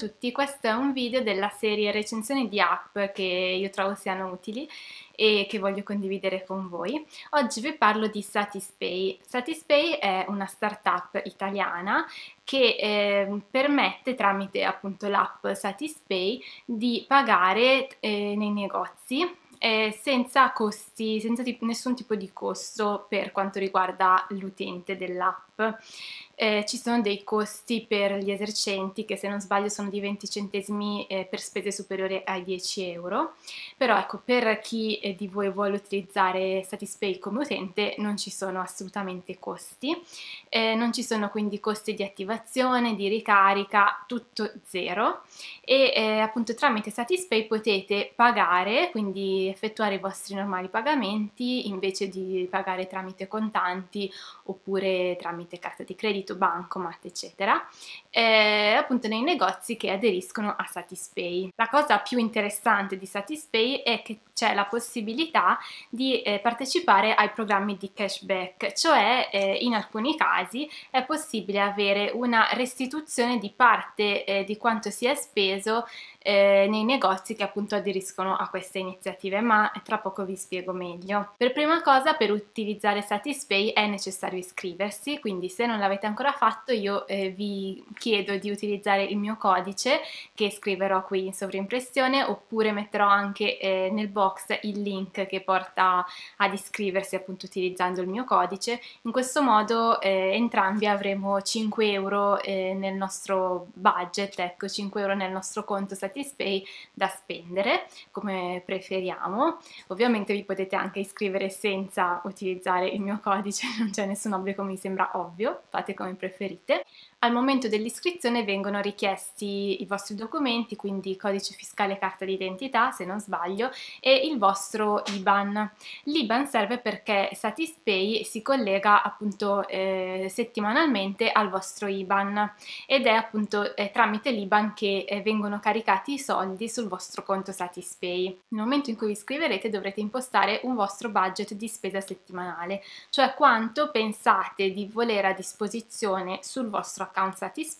Tutti, questo è un video della serie recensioni di app che io trovo siano utili e che voglio condividere con voi. Oggi vi parlo di Satispay. Satispay è una startup italiana che eh, permette tramite appunto l'app Satispay di pagare eh, nei negozi eh, senza costi, senza nessun tipo di costo per quanto riguarda l'utente dell'app. Eh, ci sono dei costi per gli esercenti che se non sbaglio sono di 20 centesimi eh, per spese superiori ai 10 euro, però ecco per chi eh, di voi vuole utilizzare Satispay come utente non ci sono assolutamente costi, eh, non ci sono quindi costi di attivazione, di ricarica, tutto zero. E eh, appunto tramite Satispay potete pagare, quindi effettuare i vostri normali pagamenti invece di pagare tramite contanti oppure tramite carta di credito, bancomat eccetera eh, appunto nei negozi che aderiscono a Satispay. La cosa più interessante di Satispay è che c'è la possibilità di eh, partecipare ai programmi di cashback, cioè eh, in alcuni casi è possibile avere una restituzione di parte eh, di quanto si è speso eh, nei negozi che appunto aderiscono a queste iniziative, ma tra poco vi spiego meglio. Per prima cosa, per utilizzare Satispay è necessario iscriversi, quindi se non l'avete ancora fatto io eh, vi chiedo di utilizzare il mio codice che scriverò qui in sovrimpressione oppure metterò anche eh, nel box il link che porta ad iscriversi appunto utilizzando il mio codice. In questo modo eh, entrambi avremo 5 euro eh, nel nostro budget, ecco 5 euro nel nostro conto Satispay da spendere come preferiamo. Ovviamente vi potete anche iscrivere senza utilizzare il mio codice, non c'è nessun obbligo, mi sembra ovvio, fate come preferite. Al momento dell'iscrizione vengono richiesti i vostri documenti, quindi codice fiscale e carta d'identità, se non sbaglio, e il vostro IBAN. L'IBAN serve perché Satispay si collega appunto eh, settimanalmente al vostro IBAN ed è appunto eh, tramite l'IBAN che eh, vengono caricati i soldi sul vostro conto Satispay. Nel momento in cui vi iscriverete dovrete impostare un vostro budget di spesa settimanale, cioè quanto pensate di volere a disposizione sul vostro account Satispay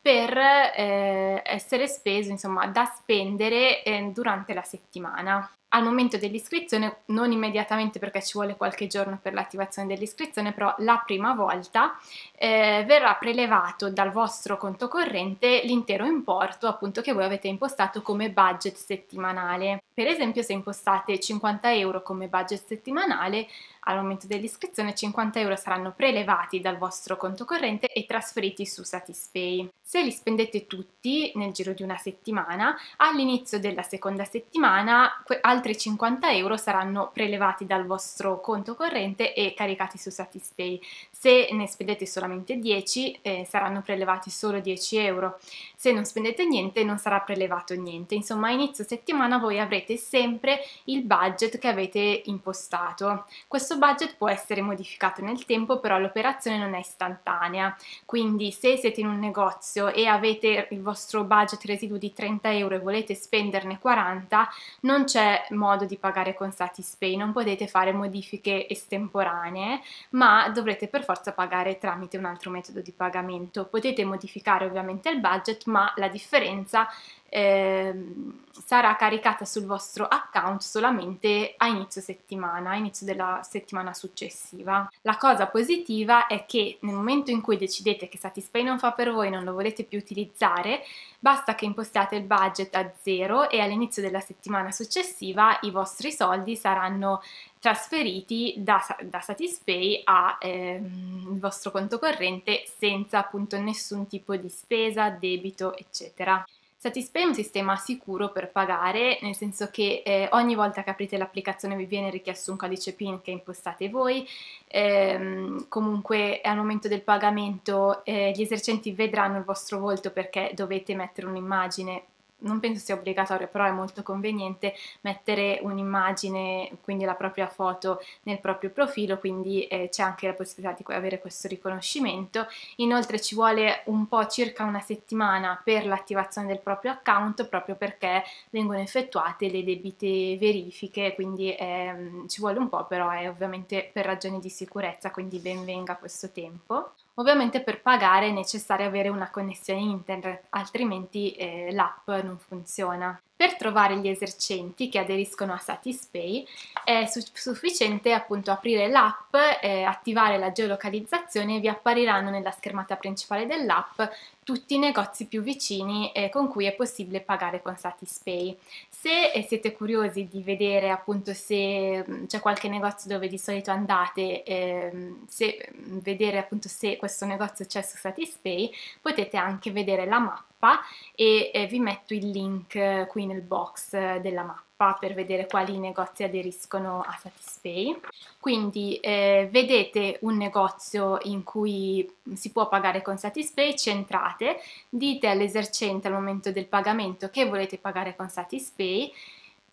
per eh, essere speso, insomma, da spendere eh, durante la settimana al momento dell'iscrizione, non immediatamente perché ci vuole qualche giorno per l'attivazione dell'iscrizione, però la prima volta eh, verrà prelevato dal vostro conto corrente l'intero importo appunto che voi avete impostato come budget settimanale. Per esempio se impostate 50 euro come budget settimanale, al momento dell'iscrizione 50 euro saranno prelevati dal vostro conto corrente e trasferiti su Satispay. Se li spendete tutti nel giro di una settimana, all'inizio della seconda settimana altri 50 euro saranno prelevati dal vostro conto corrente e caricati su Satispay. Se ne spendete solamente 10 eh, saranno prelevati solo 10 euro. Se non spendete niente non sarà prelevato niente. Insomma a inizio settimana voi avrete sempre il budget che avete impostato. Questo budget può essere modificato nel tempo però l'operazione non è istantanea. Quindi se siete in un negozio e avete il vostro budget residuo di 30 euro e volete spenderne 40 non c'è modo di pagare con Satispay, non potete fare modifiche estemporanee, ma dovrete per forza pagare tramite un altro metodo di pagamento. Potete modificare ovviamente il budget, ma la differenza eh, sarà caricata sul vostro account solamente a inizio settimana, a inizio della settimana successiva. La cosa positiva è che nel momento in cui decidete che Satispay non fa per voi, non lo volete più utilizzare, basta che impostiate il budget a zero e all'inizio della settimana successiva i vostri soldi saranno trasferiti da, da Satispay al ehm, vostro conto corrente senza appunto nessun tipo di spesa, debito, eccetera. Satispay è un sistema sicuro per pagare, nel senso che eh, ogni volta che aprite l'applicazione vi viene richiesto un codice PIN che impostate voi, ehm, comunque al momento del pagamento eh, gli esercenti vedranno il vostro volto perché dovete mettere un'immagine non penso sia obbligatorio, però è molto conveniente mettere un'immagine, quindi la propria foto nel proprio profilo, quindi eh, c'è anche la possibilità di avere questo riconoscimento. Inoltre ci vuole un po' circa una settimana per l'attivazione del proprio account, proprio perché vengono effettuate le debite verifiche, quindi eh, ci vuole un po', però è ovviamente per ragioni di sicurezza, quindi ben venga questo tempo. Ovviamente per pagare è necessario avere una connessione internet, altrimenti eh, l'app non funziona. Per trovare gli esercenti che aderiscono a Satispay è su- sufficiente appunto aprire l'app, eh, attivare la geolocalizzazione e vi appariranno nella schermata principale dell'app tutti i negozi più vicini eh, con cui è possibile pagare con Satispay. Se eh, siete curiosi di vedere appunto se mm, c'è qualche negozio dove di solito andate, ehm, se, mm, vedere appunto se questo negozio c'è su Satispay, potete anche vedere la mappa mappa e eh, vi metto il link eh, qui nel box eh, della mappa per vedere quali negozi aderiscono a Satispay. Quindi eh, vedete un negozio in cui si può pagare con Satispay, ci entrate, dite all'esercente al momento del pagamento che volete pagare con Satispay,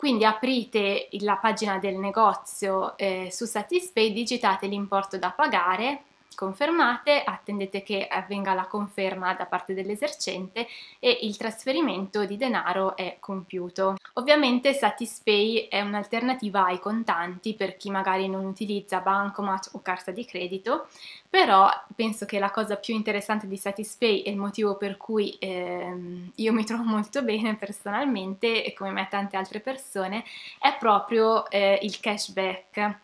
quindi aprite la pagina del negozio eh, su Satispay, digitate l'importo da pagare, confermate, attendete che avvenga la conferma da parte dell'esercente e il trasferimento di denaro è compiuto. Ovviamente Satispay è un'alternativa ai contanti per chi magari non utilizza bancomat o carta di credito, però penso che la cosa più interessante di Satispay e il motivo per cui ehm, io mi trovo molto bene personalmente e come me tante altre persone è proprio eh, il cashback.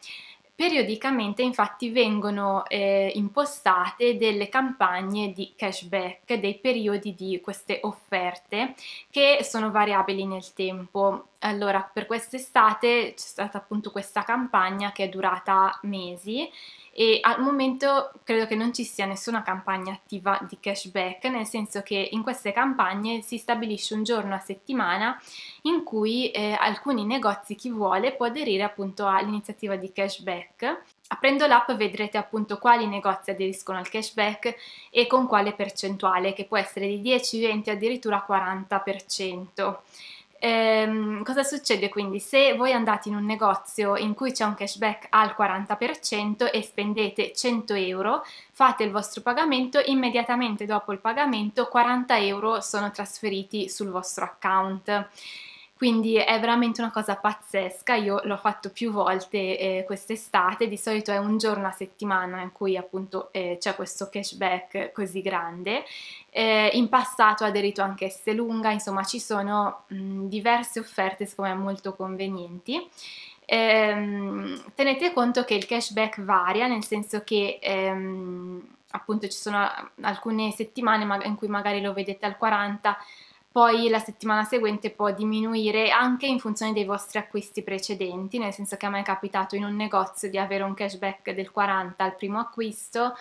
Periodicamente infatti vengono eh, impostate delle campagne di cashback, dei periodi di queste offerte che sono variabili nel tempo. Allora, per quest'estate c'è stata appunto questa campagna che è durata mesi e al momento credo che non ci sia nessuna campagna attiva di cashback, nel senso che in queste campagne si stabilisce un giorno a settimana in cui eh, alcuni negozi, chi vuole, può aderire appunto all'iniziativa di cashback. Aprendo l'app vedrete appunto quali negozi aderiscono al cashback e con quale percentuale, che può essere di 10, 20, addirittura 40%. Ehm, cosa succede quindi? Se voi andate in un negozio in cui c'è un cashback al 40% e spendete 100 euro, fate il vostro pagamento, immediatamente dopo il pagamento 40 euro sono trasferiti sul vostro account. Quindi è veramente una cosa pazzesca, io l'ho fatto più volte eh, quest'estate, di solito è un giorno a settimana in cui appunto eh, c'è questo cashback così grande. Eh, in passato ha aderito anche Estelunga, insomma ci sono mh, diverse offerte secondo me molto convenienti. Ehm, tenete conto che il cashback varia, nel senso che ehm, appunto ci sono alcune settimane in cui magari lo vedete al 40, poi la settimana seguente può diminuire anche in funzione dei vostri acquisti precedenti, nel senso che a me è capitato in un negozio di avere un cashback del 40 al primo acquisto,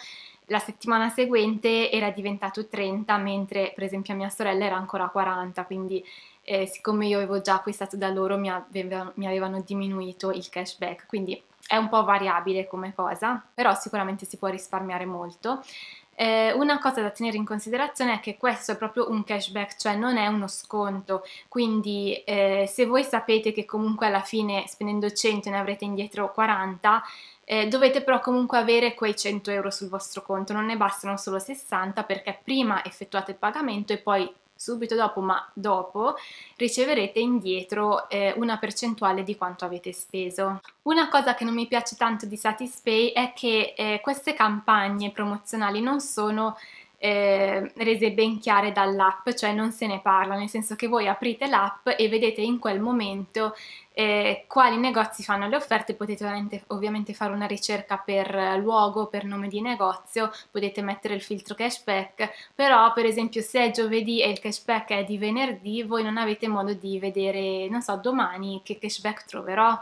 la settimana seguente era diventato 30, mentre per esempio a mia sorella era ancora 40, quindi eh, siccome io avevo già acquistato da loro mi, aveva, mi avevano diminuito il cashback, quindi è un po' variabile come cosa, però sicuramente si può risparmiare molto. Eh, una cosa da tenere in considerazione è che questo è proprio un cashback, cioè non è uno sconto, quindi eh, se voi sapete che comunque alla fine spendendo 100 ne avrete indietro 40, eh, dovete però comunque avere quei 100 euro sul vostro conto, non ne bastano solo 60 perché prima effettuate il pagamento e poi subito dopo, ma dopo riceverete indietro eh, una percentuale di quanto avete speso. Una cosa che non mi piace tanto di Satispay è che eh, queste campagne promozionali non sono eh, rese ben chiare dall'app, cioè non se ne parla, nel senso che voi aprite l'app e vedete in quel momento eh, quali negozi fanno le offerte, potete ovviamente, ovviamente, fare una ricerca per luogo, per nome di negozio, potete mettere il filtro cashback, però per esempio se è giovedì e il cashback è di venerdì, voi non avete modo di vedere, non so, domani che cashback troverò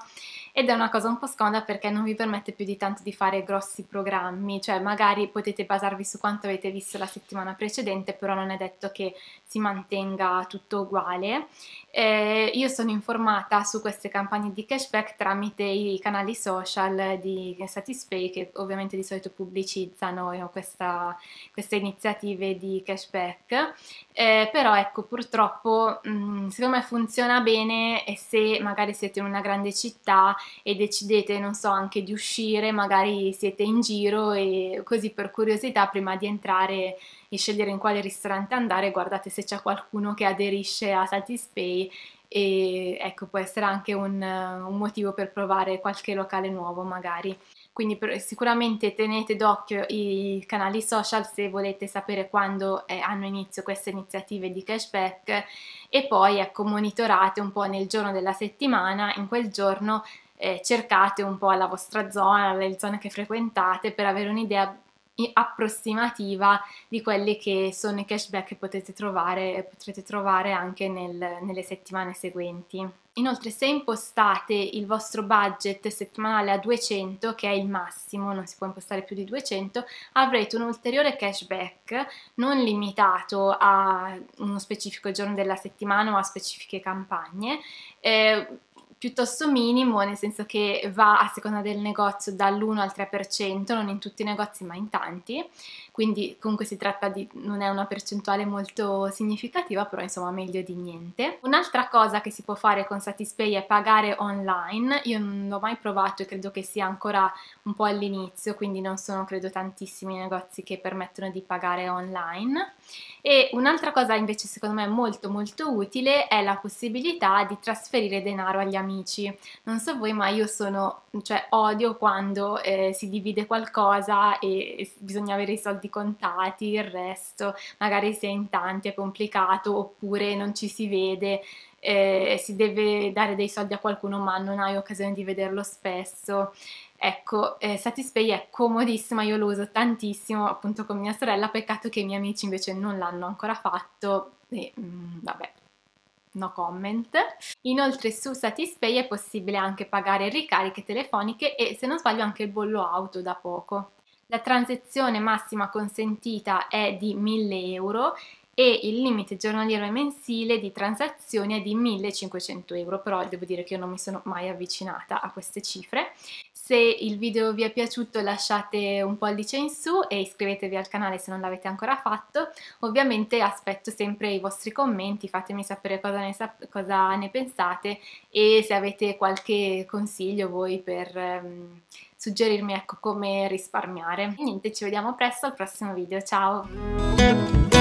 ed è una cosa un po' scomoda perché non vi permette più di tanto di fare grossi programmi, cioè magari potete basarvi su quanto avete visto la settimana precedente, però non è detto che si mantenga tutto uguale. Eh, io sono informata su queste campagne di cashback tramite i canali social di Satispay che ovviamente di solito pubblicizzano eh, questa, queste iniziative di cashback, eh, però ecco purtroppo mh, mm, secondo me funziona bene e se magari siete in una grande città e decidete non so anche di uscire, magari siete in giro e così per curiosità prima di entrare e scegliere in quale ristorante andare, guardate se c'è qualcuno che aderisce a Satispay e ecco può essere anche un, un motivo per provare qualche locale nuovo magari. quindi sicuramente tenete d'occhio i canali social se volete sapere quando eh, hanno inizio queste iniziative di cashback e poi ecco monitorate un po' nel giorno della settimana, in quel giorno eh, cercate un po' la vostra zona, le zone che frequentate per avere un'idea approssimativa di quelli che sono i cashback che potete trovare, potrete trovare anche nel, nelle settimane seguenti. Inoltre se impostate il vostro budget settimanale a 200, che è il massimo, non si può impostare più di 200, avrete un ulteriore cashback non limitato a uno specifico giorno della settimana o a specifiche campagne, eh, piuttosto minimo, nel senso che va a seconda del negozio dall'1 al 3%, non in tutti i negozi ma in tanti, quindi comunque si tratta di, non è una percentuale molto significativa, però insomma meglio di niente. Un'altra cosa che si può fare con Satispay è pagare online, io non l'ho mai provato e credo che sia ancora un po' all'inizio, quindi non sono credo tantissimi negozi che permettono di pagare online. E un'altra cosa invece secondo me molto molto utile è la possibilità di trasferire denaro agli amici. Non so voi ma io sono, cioè odio quando eh, si divide qualcosa e bisogna avere i soldi contati, il resto magari se è in tanti è complicato oppure non ci si vede eh, si deve dare dei soldi a qualcuno ma non hai occasione di vederlo spesso. Ecco, eh, Satispay è comodissima, io lo uso tantissimo appunto con mia sorella, peccato che i miei amici invece non l'hanno ancora fatto e mm, vabbè, no comment. Inoltre su Satispay è possibile anche pagare ricariche telefoniche e se non sbaglio anche il bollo auto da poco. La transazione massima consentita è di 1000 euro e il limite giornaliero e mensile di transazioni è di 1500 euro, però devo dire che io non mi sono mai avvicinata a queste cifre. Se il video vi è piaciuto lasciate un pollice in su e iscrivetevi al canale se non l'avete ancora fatto. Ovviamente aspetto sempre i vostri commenti, fatemi sapere cosa ne, sap cosa ne pensate e se avete qualche consiglio voi per um, suggerirmi ecco, come risparmiare. E niente, ci vediamo presto al prossimo video, ciao!